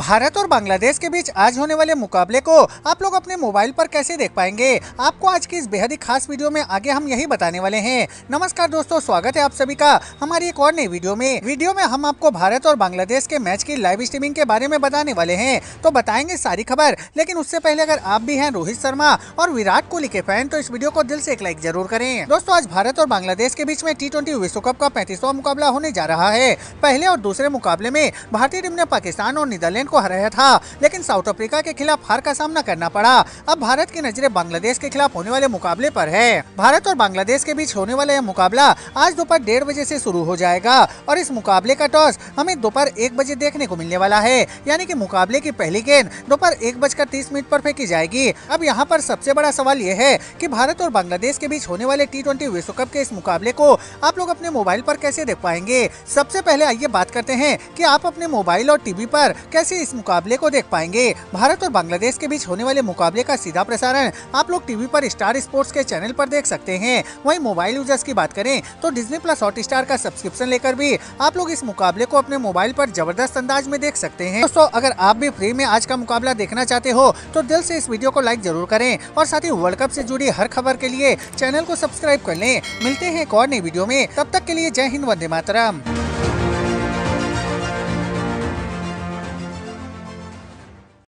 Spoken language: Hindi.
भारत और बांग्लादेश के बीच आज होने वाले मुकाबले को आप लोग अपने मोबाइल पर कैसे देख पाएँगे? आपको आज की इस बेहद ही खास वीडियो में आगे हम यही बताने वाले हैं। नमस्कार दोस्तों, स्वागत है आप सभी का हमारी एक और नई वीडियो में। वीडियो में हम आपको भारत और बांग्लादेश के मैच की लाइव स्ट्रीमिंग के बारे में बताने वाले हैं। तो बताएँगे सारी खबर, लेकिन उससे पहले अगर आप भी हैं रोहित शर्मा और विराट कोहली के फ़ैन तो इस वीडियो को दिल से एक लाइक ज़रूर करें। दोस्तों, आज भारत और बांग्लादेश के बीच में टी विश्व कप का पैंतीसवा मुकाबला होने जा रहा है। पहले और दूसरे मुकाबले में भारतीय टीम ने पाकिस्तान और नीदरलैंड को हराया था, लेकिन साउथ अफ्रीका के खिलाफ हार का सामना करना पड़ा। अब भारत की नज़रें बांग्लादेश के खिलाफ होने वाले मुकाबले पर है। भारत और बांग्लादेश के बीच होने वाला यह मुकाबला आज दोपहर डेढ़ बजे से शुरू हो जाएगा, और इस मुकाबले का टॉस हमें दोपहर एक बजे देखने को मिलने वाला है। यानी कि मुकाबले की पहली गेंद दोपहर एक बजकर तीस मिनट पर फेंकी जाएगी। अब यहाँ पर सबसे बड़ा सवाल ये है कि भारत और बांग्लादेश के बीच होने वाले टी ट्वेंटी विश्व कप के इस मुकाबले को आप लोग अपने मोबाइल पर कैसे देख पाएँगे? सबसे पहले आइए बात करते हैं कि आप अपने मोबाइल और टीवी पर कैसे इस मुकाबले को देख पाएँगे। भारत और बांग्लादेश के बीच होने वाले मुकाबले का सीधा प्रसारण आप लोग टीवी पर स्टार स्पोर्ट्स के चैनल पर देख सकते हैं। वहीं मोबाइल यूज़र्स की बात करें तो डिज्नी प्लस हॉट स्टार का सब्सक्रिप्शन लेकर भी आप लोग इस मुकाबले को अपने मोबाइल पर ज़बरदस्त अंदाज में देख सकते हैं। दोस्तों, अगर आप भी फ्री में आज का मुकाबला देखना चाहते हो तो दिल से इस वीडियो को लाइक ज़रूर करें और साथ ही वर्ल्ड कप से जुड़ी हर खबर के लिए चैनल को सब्सक्राइब कर लें। मिलते हैं एक और नई वीडियो में। तब तक के लिए जय हिंद, वंदे मातरम।